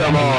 Come on.